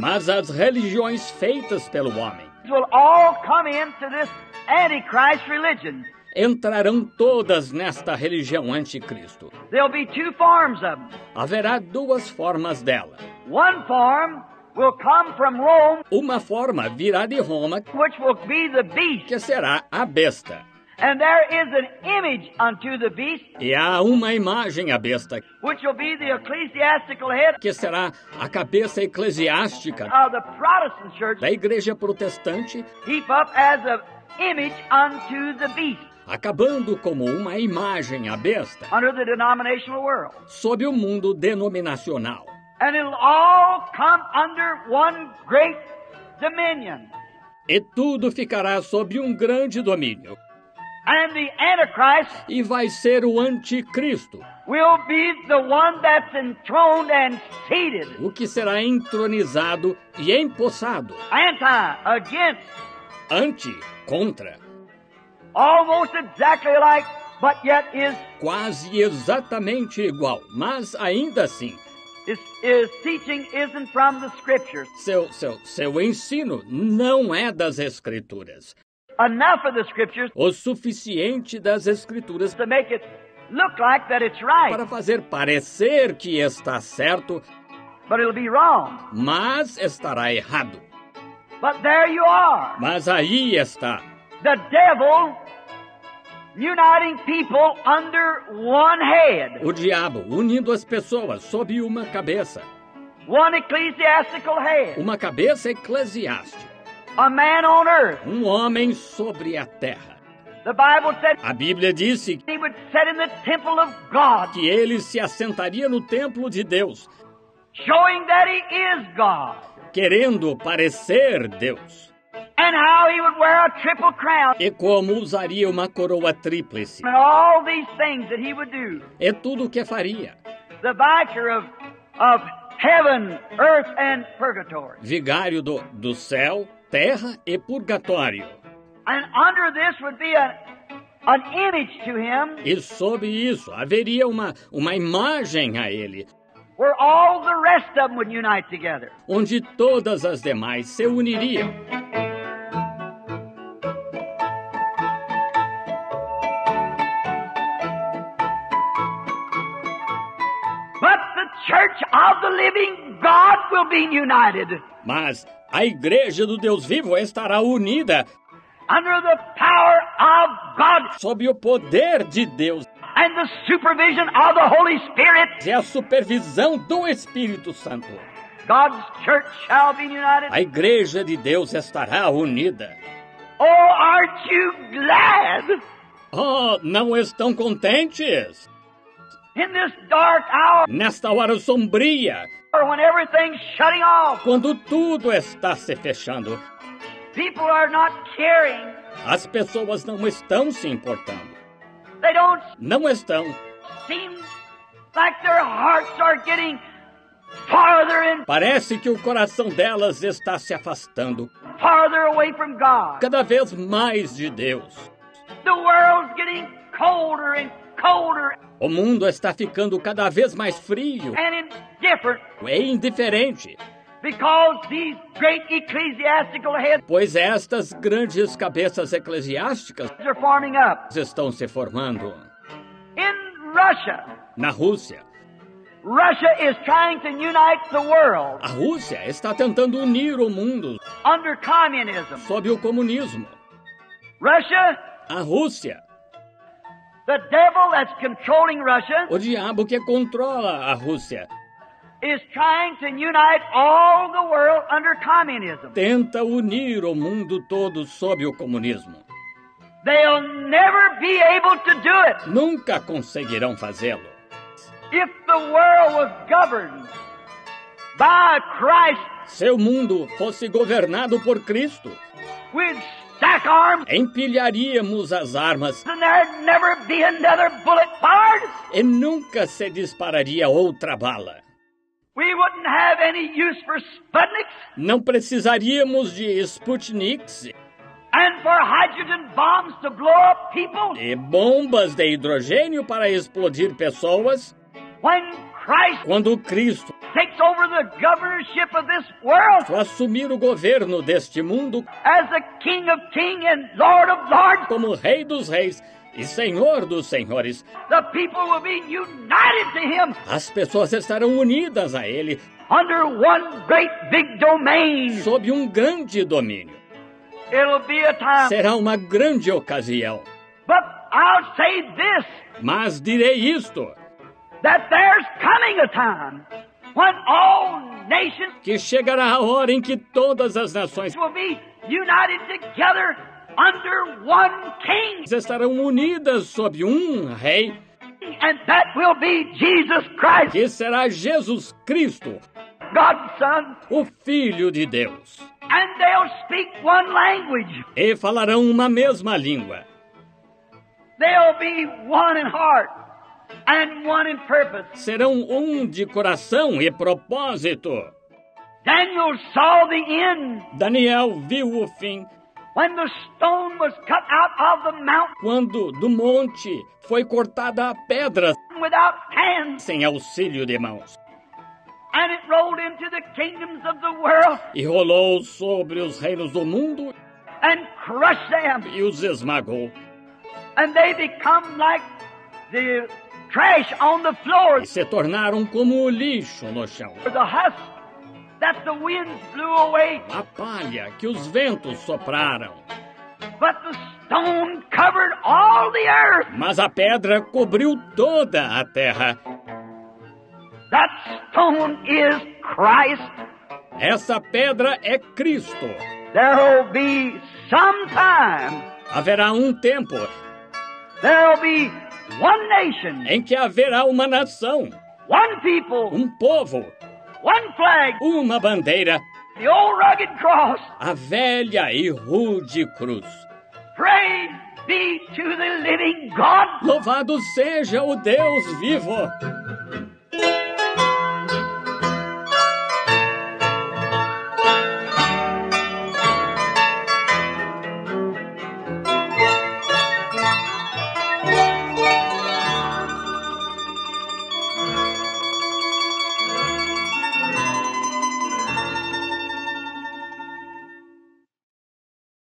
Mas as religiões feitas pelo homem will all come into this Antichrist religion. entrarão todas nesta religião anticristo. There'll be two forms of them. Haverá duas formas dela. One form will come from Rome, Uma forma virá de Roma, which will be the beast. que será a besta. And there is an image unto the beast, E há uma imagem à besta, which will be the ecclesiastical head que será a cabeça eclesiástica of the Protestant church, da igreja protestante, heap up as an image unto the beast acabando como uma imagem à besta under the denominational world. sob o mundo denominacional. And it'll all come under one great dominion. E tudo ficará sob um grande domínio. And the Antichrist E vai ser o anticristo, will be the one that's enthroned and seated. o que será entronizado e empossado. Anti, against, Anti, contra, almost exactly like, but yet is, quase exatamente igual, mas ainda assim, is, is teaching isn't from the scriptures. seu, seu, seu ensino não é das escrituras. Enough of the scriptures O suficiente das escrituras to make it look like that it's right, para fazer parecer que está certo, but it'll be wrong. mas estará errado. But there you are. Mas aí está The devil uniting people under one head, o diabo unindo as pessoas sob uma cabeça, one ecclesiastical head, uma cabeça eclesiástica, a man on earth. um homem sobre a terra. The Bible said A Bíblia disse he would sit in the temple of God, que ele se assentaria no templo de Deus, showing that he is God, querendo parecer Deus, and how he would wear a triple crown, e como usaria uma coroa tríplice. and all these things that he would do. É tudo o que faria. The vicar of, of heaven, earth, and purgatory. Vigário do, do céu, terra e purgatório. And under this would be a, an image to him E sob isso haveria uma, uma imagem a ele, where all the rest of them would unite together. onde todas as demais se uniriam. But the church of the living God will be united Mas a igreja do Deus vivo estará unida under the power of God sob o poder de Deus and the supervision of the Holy Spirit. e a supervisão do Espírito Santo. God's church shall be united. A igreja de Deus estará unida. Oh, aren't you glad Oh, não estão contentes? in this dark hour Nesta hora sombria, when everything's shutting off? quando tudo está se fechando, People are not caring. as pessoas não estão se importando. They don't Não estão. seem like their hearts are getting farther and Parece que o coração delas está se afastando farther away from God. cada vez mais de Deus. O mundo está ficando cada vez mais frio e indiferente, ecclesiastical heads pois estas grandes cabeças eclesiásticas estão se formando. Na Rússia, Russia is trying to unite the world a Rússia está tentando unir o mundo under communism. sob o comunismo. Russia, A Rússia, o diabo que controla a Rússia, is trying to unite all the world under communism. tenta unir o mundo todo sob o comunismo. They'll never be able to do it Nunca conseguirão fazê-lo. if the world was governed by Christ Se o mundo fosse governado por Cristo, arms, empilharíamos as armas. And there'd never be another bullet fired. e nunca se dispararia outra bala. We wouldn't have any use for Sputniks. Não precisaríamos de Sputniks. And for hydrogen bombs to blow up people. E bombas de hidrogênio para explodir pessoas. When quando Cristo takes over the governorship of this world for assumir o governo deste mundo as the King of Kings and Lord of Lords. como Rei dos Reis e Senhor dos Senhores. The people will be united to Him As pessoas estarão unidas a Ele under one great big domain. sob um grande domínio. Será uma grande ocasião. Mas direi isto: que chegará a hora em que todas as nações will be united together under one king, estarão unidas sob um rei, and that will be Jesus Christ, que será Jesus Cristo, God's Son, o Filho de Deus. and they'll speak one language. E falarão uma mesma língua. Serão um de coração e propósito. Daniel saw the end. Daniel viu o fim. When the stone was cut out of the mountain quando do monte foi cortada a pedra without hands, sem auxílio de mãos. and it rolled into the kingdoms of the world e rolou sobre os reinos do mundo and crushed them, e os esmagou. and they become like the trash on the floor, E se tornaram como o lixo no chão. or the husk that the winds blew away. A palha que os ventos sopraram. But the stone covered all the earth. Mas a pedra cobriu toda a terra. That stone is Christ. Essa pedra é Cristo. There'll be some time, Haverá um tempo there'll be em que haverá uma nação, one people, um povo, one flag, uma bandeira, the old rugged cross. a velha e rude cruz. Praise be to the living God. Louvado seja o Deus vivo!